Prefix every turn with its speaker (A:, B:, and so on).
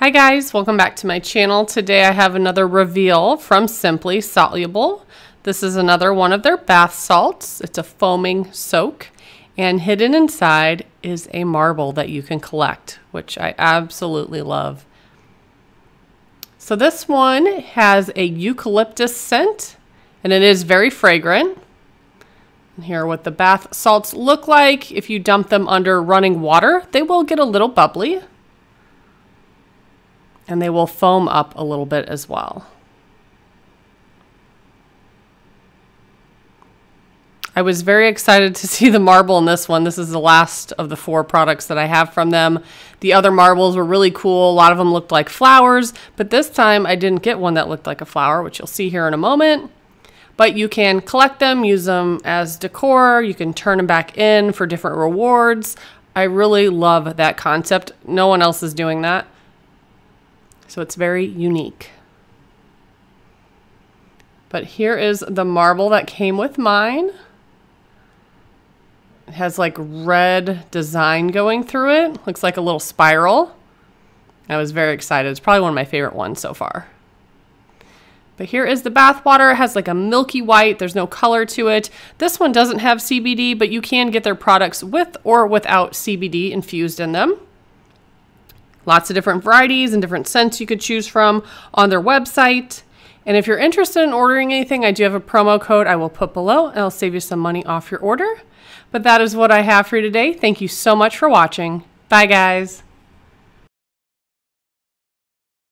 A: Hi guys, welcome back to my channel. Today I have another reveal from Simply Soluble. This is another one of their bath salts. It's a foaming soak and hidden inside is a marble that you can collect, which I absolutely love. So this one has a eucalyptus scent and it is very fragrant. And here are what the bath salts look like. If you dump them under running water, they will get a little bubbly and they will foam up a little bit as well. I was very excited to see the marble in this one. This is the last of the four products that I have from them. The other marbles were really cool. A lot of them looked like flowers, but this time I didn't get one that looked like a flower, which you'll see here in a moment. But you can collect them, use them as decor. You can turn them back in for different rewards. I really love that concept. No one else is doing that. So it's very unique. But here is the marble that came with mine. It has like red design going through it. Looks like a little spiral. I was very excited. It's probably one of my favorite ones so far. But here is the bath water. It has like a milky white. There's no color to it. This one doesn't have CBD, but you can get their products with or without CBD infused in them. Lots of different varieties and different scents you could choose from on their website. And if you're interested in ordering anything, I do have a promo code I will put below and I'll save you some money off your order. But that is what I have for you today. Thank you so much for watching. Bye, guys.